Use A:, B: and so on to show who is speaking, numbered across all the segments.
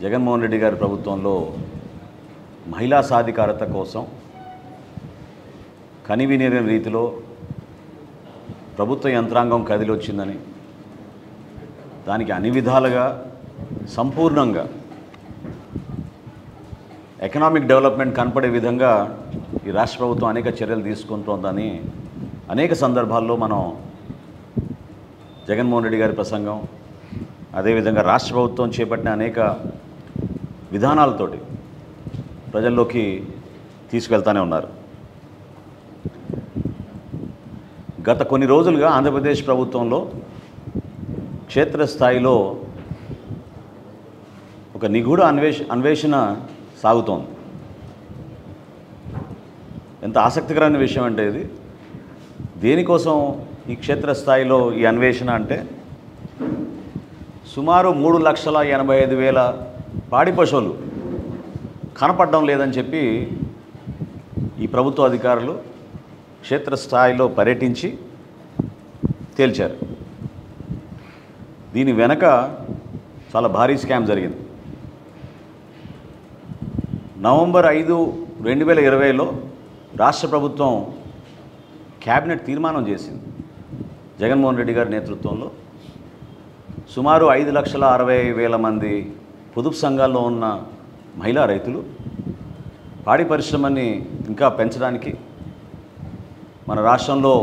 A: జగన్మోహన్ రెడ్డి గారి ప్రభుత్వంలో మహిళా సాధికారత కోసం కనివినీరిన రీతిలో ప్రభుత్వ యంత్రాంగం కదిలొచ్చిందని దానికి అన్ని విధాలుగా సంపూర్ణంగా ఎకనామిక్ డెవలప్మెంట్ కనపడే విధంగా ఈ రాష్ట్ర ప్రభుత్వం అనేక చర్యలు తీసుకుంటోందని అనేక సందర్భాల్లో మనం జగన్మోహన్ రెడ్డి గారి ప్రసంగం అదేవిధంగా రాష్ట్ర ప్రభుత్వం చేపట్టిన అనేక విధానాలతోటి ప్రజల్లోకి తీసుకెళ్తానే ఉన్నారు. గత కొన్ని రోజులుగా ఆంధ్రప్రదేశ్ ప్రభుత్వంలో క్షేత్రస్థాయిలో ఒక నిగూఢ అన్వేష అన్వేషణ సాగుతోంది. ఎంత ఆసక్తికరమైన విషయం అంటే ఇది. దేనికోసం ఈ క్షేత్రస్థాయిలో ఈ అన్వేషణ అంటే సుమారు మూడు లక్షల ఎనభై ఐదు వేల పాడి పశువులు కనపడడం లేదని చెప్పి ఈ ప్రభుత్వ అధికారులు క్షేత్రస్థాయిలో పర్యటించి తేల్చారు. దీని వెనక చాలా భారీ స్కామ్ జరిగింది. నవంబర్ ఐదు రెండు వేల ఇరవైలో రాష్ట్ర ప్రభుత్వం క్యాబినెట్ తీర్మానం చేసింది. జగన్మోహన్ రెడ్డి గారి నేతృత్వంలో సుమారు ఐదు లక్షల అరవై వేల మంది పొదుపు సంఘాల్లో ఉన్న మహిళా రైతులు పాడి పరిశ్రమని ఇంకా పెంచడానికి మన రాష్ట్రంలో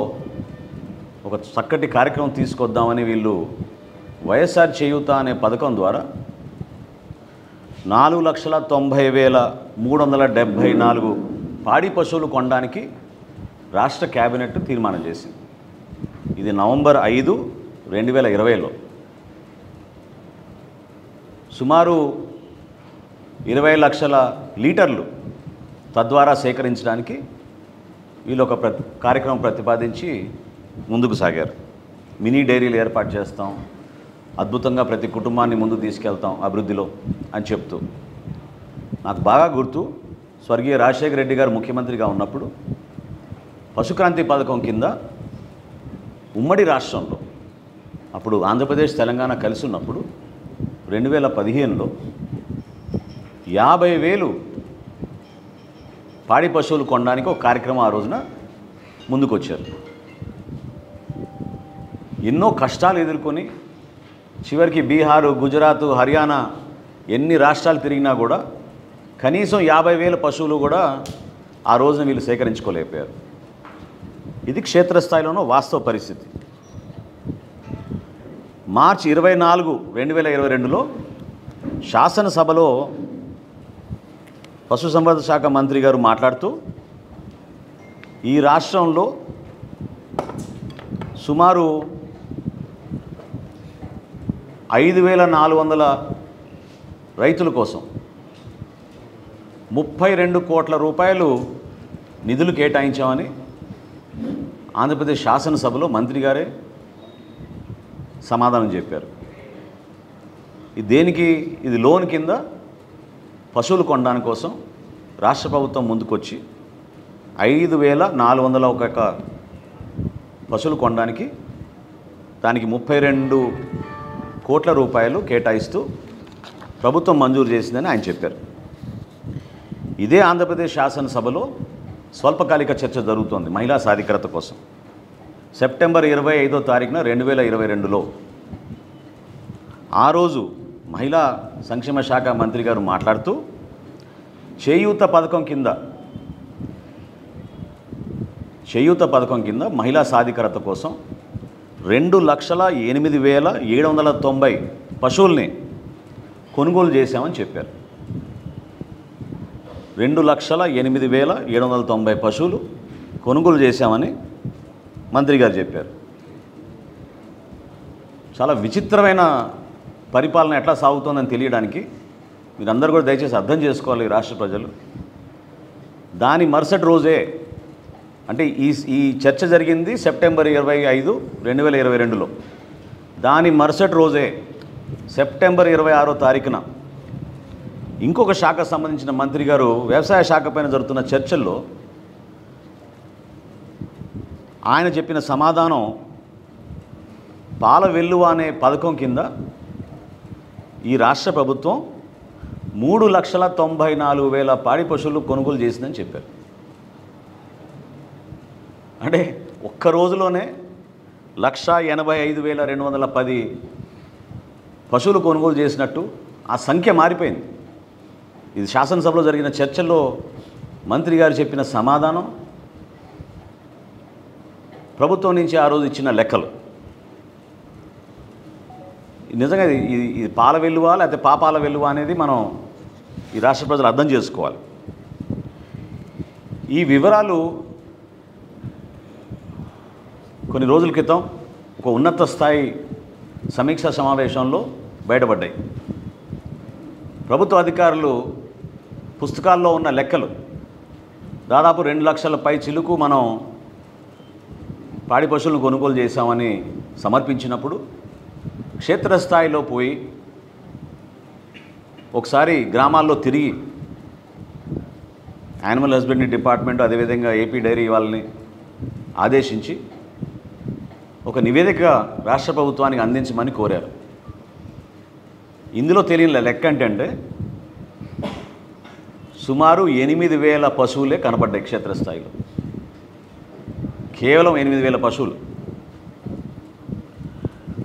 A: ఒక చక్కటి కార్యక్రమం తీసుకొద్దామని వీళ్ళు వైఎస్ఆర్ చేయూత అనే పథకం ద్వారా నాలుగు లక్షల తొంభై వేల మూడు వందల డెబ్భై నాలుగు పాడి పశువులు కొనడానికి రాష్ట్ర కేబినెట్ తీర్మానం చేసింది. ఇది నవంబర్ ఐదు రెండు వేల ఇరవైలో. సుమారు ఇరవై లక్షల లీటర్లు తద్వారా సేకరించడానికి వీళ్ళు ఒక ప్ర కార్యక్రమం ప్రతిపాదించి ముందుకు సాగారు. మినీ డైరీలు ఏర్పాటు చేస్తాం. అద్భుతంగా ప్రతి కుటుంబాన్ని ముందు తీసుకెళ్తాం అభివృద్ధిలో అని చెప్తూ. నాకు బాగా గుర్తు స్వర్గీయ రాజశేఖర రెడ్డి గారు ముఖ్యమంత్రిగా ఉన్నప్పుడు పశుక్రాంతి పథకం కింద ఉమ్మడి రాష్ట్రంలో అప్పుడు ఆంధ్రప్రదేశ్ తెలంగాణ కలిసి ఉన్నప్పుడు రెండు వేల పదిహేనులో యాభై వేలు పాడి పశువులు కొనడానికి ఒక కార్యక్రమం ఆ రోజున ముందుకొచ్చారు. ఎన్నో కష్టాలు ఎదుర్కొని చివరికి బీహారు గుజరాత్ హర్యానా ఎన్ని రాష్ట్రాలు తిరిగినా కూడా కనీసం యాభై వేల పశువులు కూడా ఆ రోజున వీళ్ళు సేకరించుకోలేకపోయారు. ఇది క్షేత్రస్థాయిలోనూ వాస్తవ పరిస్థితి. మార్చి ఇరవై నాలుగు రెండు వేల ఇరవై రెండులో శాసనసభలో పశుసంపద శాఖ మంత్రి గారు మాట్లాడుతూ ఈ రాష్ట్రంలో సుమారు ఐదు వేల నాలుగు వందల రైతుల కోసం ముప్పై రెండు కోట్ల రూపాయలు నిధులు కేటాయించామని ఆంధ్రప్రదేశ్ శాసనసభలో మంత్రి గారే సమాధానం చెప్పారు. ఇది దేనికి ఇది లోన్ కింద పశువులు కొనడానికి కోసం రాష్ట్ర ప్రభుత్వం ముందుకొచ్చి ఐదు వేల నాలుగు వందల ఒక పశువులు కొనడానికి దానికి ముప్పై రెండు కోట్ల రూపాయలు కేటాయిస్తూ ప్రభుత్వం మంజూరు చేసిందని ఆయన చెప్పారు. ఇదే ఆంధ్రప్రదేశ్ శాసనసభలో స్వల్పకాలిక చర్చ జరుగుతోంది మహిళా సాధికారత కోసం. సెప్టెంబర్ ఇరవై ఐదో తారీఖున రెండు వేల ఇరవై రెండులో ఆ రోజు మహిళా సంక్షేమ శాఖ మంత్రి గారు మాట్లాడుతూ చేయూత పథకం కింద చేయూత పథకం కింద మహిళా సాధికారత కోసం రెండు లక్షల ఎనిమిది వేల ఏడు వందల తొంభై పశువుల్ని కొనుగోలు చేశామని చెప్పారు. రెండు లక్షల ఎనిమిది వేల ఏడు వందల తొంభై పశువులు కొనుగోలు చేశామని మంత్రి గారు చెప్పారు. చాలా విచిత్రమైన పరిపాలన ఎట్లా సాగుతోందని తెలియడానికి మీరందరూ కూడా దయచేసి అర్థం చేసుకోవాలి ఈ రాష్ట్ర ప్రజలు. దాని మరుసటి రోజే అంటే ఈ ఈ చర్చ జరిగింది సెప్టెంబర్ ఇరవై ఐదు రెండు వేల ఇరవై రెండులో. దాని మరుసటి రోజే సెప్టెంబర్ ఇరవై ఆరో తారీఖున ఇంకొక శాఖకు సంబంధించిన మంత్రి గారు వ్యవసాయ శాఖ పైన జరుగుతున్న చర్చల్లో ఆయన చెప్పిన సమాధానం పాల వెల్లువ అనే పథకం కింద ఈ రాష్ట్ర ప్రభుత్వం మూడు లక్షల తొంభై నాలుగు వేల పాడి పశువులు కొనుగోలు చేసిందని చెప్పారు. అంటే ఒక్క రోజులోనే లక్ష ఎనభై ఐదు వేల రెండు వందల పది పశువులు కొనుగోలు చేసినట్టు ఆ సంఖ్య మారిపోయింది. ఇది శాసనసభలో జరిగిన చర్చల్లో మంత్రి గారు చెప్పిన సమాధానం ప్రభుత్వం నుంచి ఆ రోజు ఇచ్చిన లెక్కలు. నిజంగా ఇది ఇది పాల వెలువ లేకపోతే పాపాల వెలువ అనేది మనం ఈ రాష్ట్ర ప్రజలు అర్థం చేసుకోవాలి. ఈ వివరాలు కొన్ని రోజుల క్రితం ఒక ఉన్నత స్థాయి సమీక్షా సమావేశంలో బయటపడ్డాయి. ప్రభుత్వ అధికారులు పుస్తకాల్లో ఉన్న లెక్కలు. దాదాపు రెండు లక్షల పై చిలుకు మనం పాడి పశువులను కొనుగోలు చేశామని సమర్పించినప్పుడు క్షేత్రస్థాయిలో పోయి ఒకసారి గ్రామాల్లో తిరిగి యానిమల్ హస్బెండరీ డిపార్ట్మెంట్ అదేవిధంగా ఏపీ డైరీ వాళ్ళని ఆదేశించి ఒక నివేదిక రాష్ట్ర ప్రభుత్వానికి అందించమని కోరారు. ఇందులో తెలియని లెక్క ఏంటంటే సుమారు ఎనిమిది వేల పశువులే కనపడ్డాయి క్షేత్రస్థాయిలో. కేవలం ఎనిమిది వేల పశువులు.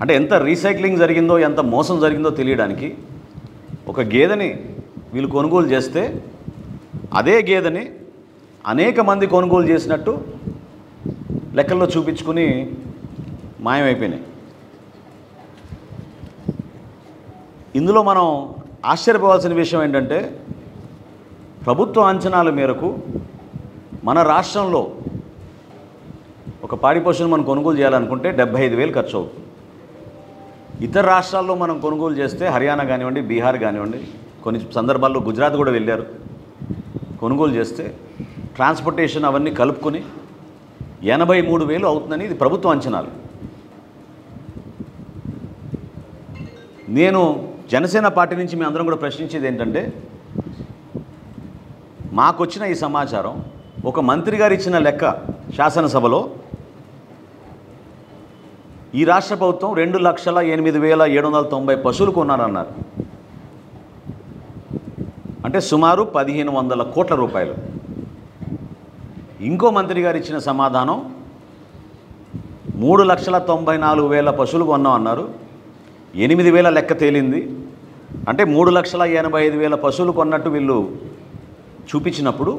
A: అంటే ఎంత రీసైక్లింగ్ జరిగిందో ఎంత మోసం జరిగిందో తెలియడానికి ఒక గేదెని వీళ్ళు కొనుగోలు చేస్తే అదే గేదెని అనేక మంది కొనుగోలు చేసినట్టు లెక్కల్లో చూపించుకుని మాయమైపోయినాయి. ఇందులో మనం ఆశ్చర్యపోవాల్సిన విషయం ఏంటంటే ప్రభుత్వ అంచనాల మేరకు మన రాష్ట్రంలో ఒక పాడి పశువును మనం కొనుగోలు చేయాలనుకుంటే డెబ్బై ఐదు వేలు ఖర్చు అవుతుంది ఇతర రాష్ట్రాల్లో మనం కొనుగోలు చేస్తే హర్యానా కానివ్వండి బీహార్ కానివ్వండి కొన్ని సందర్భాల్లో గుజరాత్ కూడా వెళ్ళారు. కొనుగోలు చేస్తే ట్రాన్స్పోర్టేషన్ అవన్నీ కలుపుకొని ఎనభై మూడు వేలు అవుతుందని ఇది ప్రభుత్వ అంచనాలు. నేను జనసేన పార్టీ నుంచి మీ అందరం కూడా ప్రశ్నించేది ఏంటంటే మాకొచ్చిన ఈ సమాచారం ఒక మంత్రి గారు ఇచ్చిన లెక్క శాసనసభలో ఈ రాష్ట్ర ప్రభుత్వం రెండు లక్షల ఎనిమిది వేల ఏడు వందల తొంభై పశువులు కొన్నారన్నారు. అంటే సుమారు పదిహేను వందల కోట్ల రూపాయలు. ఇంకో మంత్రి గారు ఇచ్చిన సమాధానం మూడు లక్షల తొంభై నాలుగు వేల పశువులు కొన్నాం అన్నారు. ఎనిమిది వేల లెక్క తేలింది. అంటే మూడు లక్షల ఎనభై ఐదు వేల పశువులు కొన్నట్టు వీళ్ళు చూపించినప్పుడు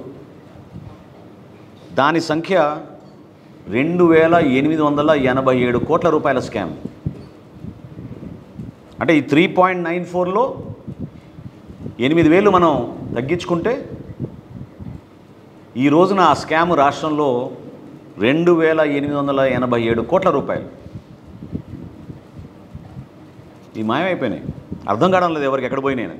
A: దాని సంఖ్య రెండు వేల ఎనిమిది వందల ఎనభై ఏడు కోట్ల రూపాయల స్కామ్. అంటే ఈ త్రీ పాయింట్ నైన్ ఫోర్లో ఎనిమిది వేలు మనం తగ్గించుకుంటే ఈ రోజున ఆ స్కామ్ రాష్ట్రంలో రెండు వేల ఎనిమిది వందల ఎనభై ఏడు కోట్ల రూపాయలు. ఈ మాయమైపోయినాయి. అర్థం కావడం లేదు ఎవరికి ఎక్కడ పోయినాయి